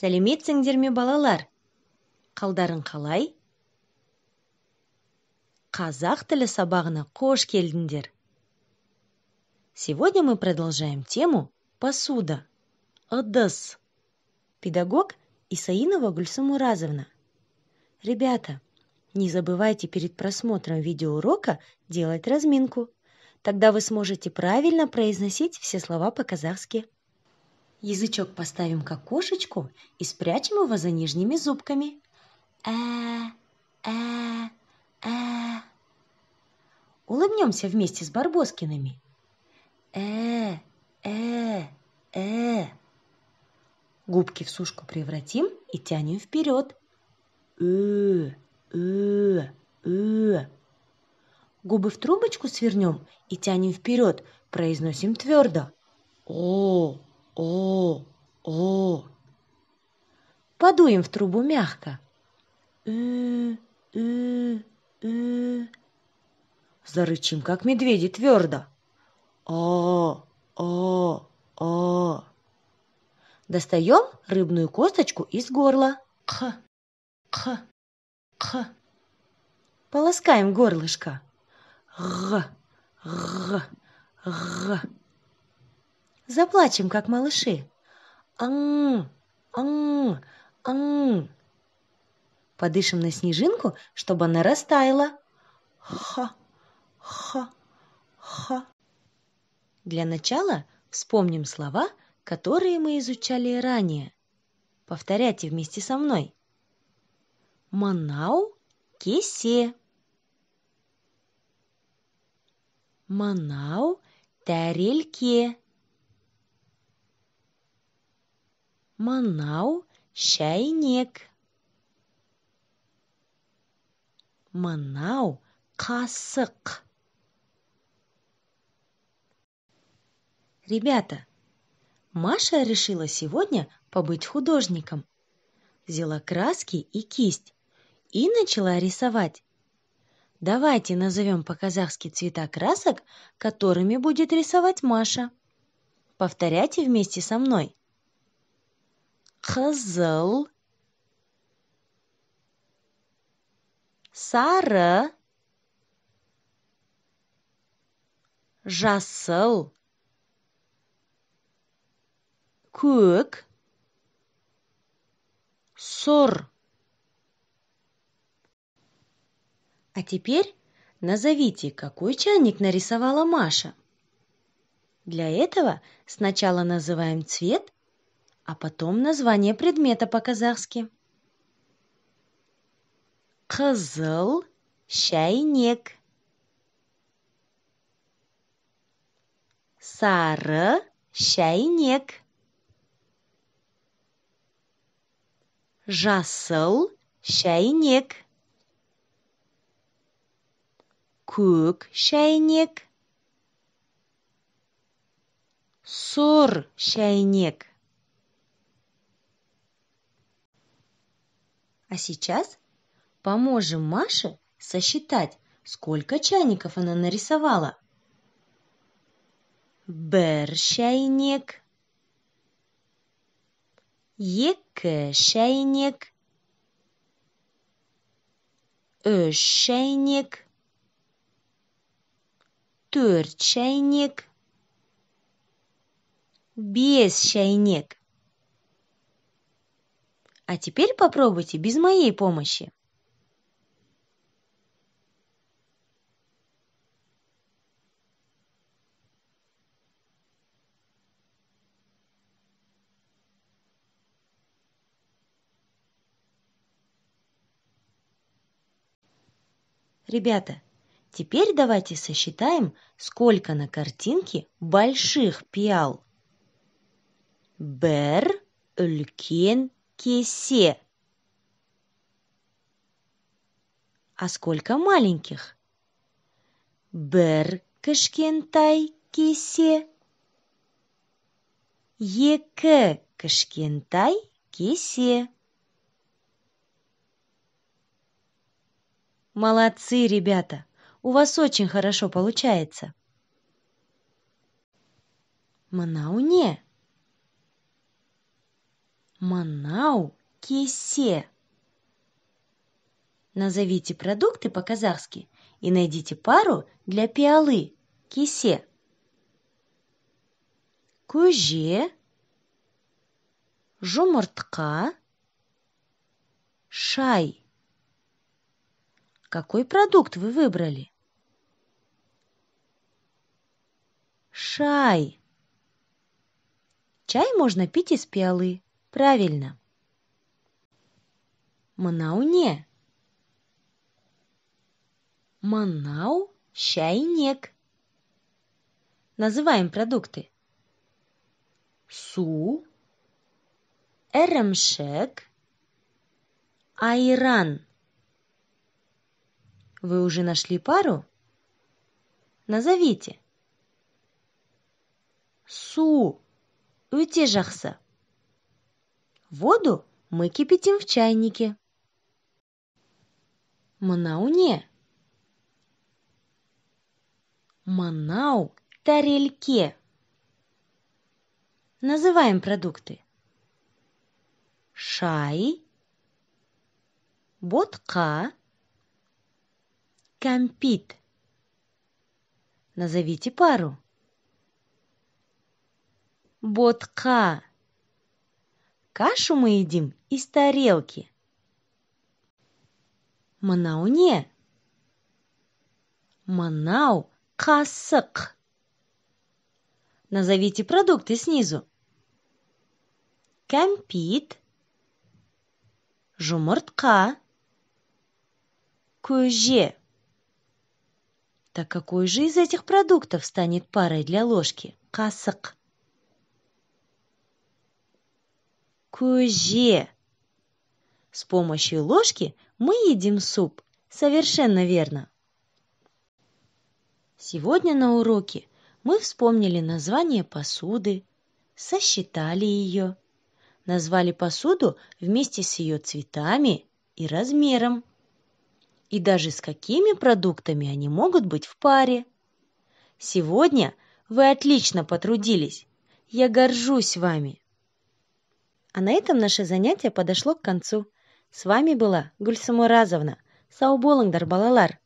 сәлеметсіңдер ме балалар қалдарың қалай қазақ тілі сабағына қош келдіңдер сегодня мы продолжаем тему посуда ыдыс педагог исаинова гульсум уразовна ребята не забывайте перед просмотром видеоурока делать разминку тогда вы сможете правильно произносить все слова по-казахски Язычок поставим к окошечку и спрячем его за нижними зубками. Э, э, э. Улыбнемся вместе с Барбоскиными. Э, э, э. Губки в сушку превратим и тянем вперед. Э, э, э. Губы в трубочку свернем и тянем вперед, произносим твердо. О, о, о. Подуем в трубу мягко. Э, э, э. Зарычим, как медведи, твердо. О, о, о. Достаем рыбную косточку из горла. Х, х, х. Полоскаем горлышко. Г, г, г. Заплачем, как малыши. Ан, ан, ан. Подышим на снежинку, чтобы она растаяла. Ха, ха, ха. Для начала вспомним слова, которые мы изучали ранее. Повторяйте вместе со мной. Манау кесе. Манау тәрелке. Манау шәйнек. Манау қасық. Ребята, Маша решила сегодня побыть художником. Взяла краски и кисть и начала рисовать. Давайте назовем по-казахски цвета красок, которыми будет рисовать Маша. Повторяйте вместе со мной қызыл сары. Жасыл. Көк. Сұр. А теперь назовите, какой чайник нарисовала Маша. Для этого сначала называем цвет а потом название предмета по-казахски. Қызыл шәйнек. Сары шәйнек. Жасыл шәйнек. Көк шәйнек. Сұр шәйнек. А сейчас поможем Маше сосчитать, сколько чайников она нарисовала. Бір шәйнек, екі шәйнек, үш шәйнек, төрт шәйнек, бес шәйнек. А теперь попробуйте без моей помощи. Ребята, теперь давайте сосчитаем, сколько на картинке больших пиал. Бер, үлкен кесе. А сколько маленьких? Бір кішкентай кесе. Екі кішкентай кесе. Молодцы, ребята! У вас очень хорошо получается. Мынау не? Манау кесе. Назовите продукты по-казахски и найдите пару для пиалы кисе. Көже, жұмыртқа, шай. Какой продукт вы выбрали? Шай. Чай можно пить из пиалы. Правильно. Манауне. Манау чайник. Называем продукты. Су, эремшек, айран. Вы уже нашли пару? Назовите. Су, өте. Воду мы кипятим в чайнике. Мынау не? Манау тарельке. Называем продукты. Шай, ботка, кампит. Назовите пару. Ботка. Кашу мы едим из тарелки. Манау не. Манау касык. Назовите продукты снизу. Кәмпит, жұмыртқа, көже. Так какой же из этих продуктов станет парой для ложки? Касык. Көже. С помощью ложки мы едим суп. Совершенно верно. Сегодня на уроке мы вспомнили название посуды, сосчитали ее, назвали посуду вместе с ее цветами и размером, и даже с какими продуктами они могут быть в паре. Сегодня вы отлично потрудились. Я горжусь вами. А на этом наше занятие подошло к концу. С вами была Гульсамуразовна. Сау болыңдар, балалар!